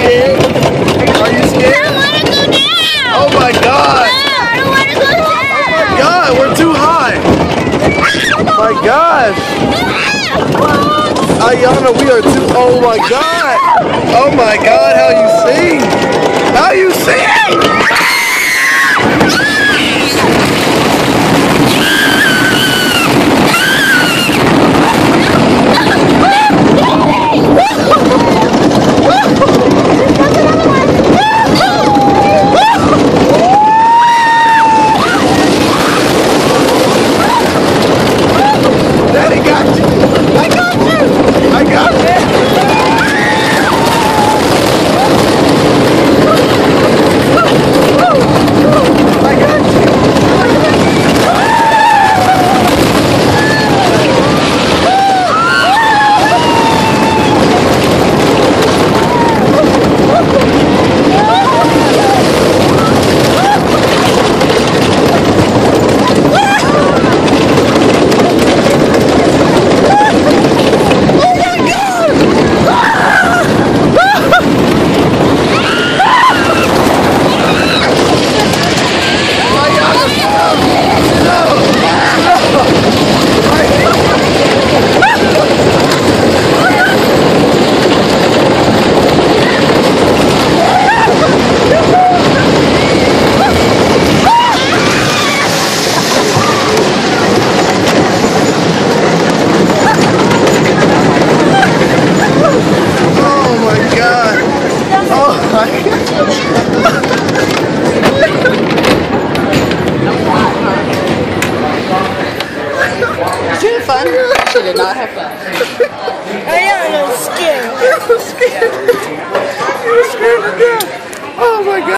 scared? Are you scared? I don't want to go down. Oh my god. No, I don't want to go down. Oh my god, we're too high. Oh my gosh. Aiyanna, we are too. Oh my god. Oh my god, how you sing. How you sing. Fun. She did not have fun. I am scared. I'm scared. You're scared to death. Oh my god.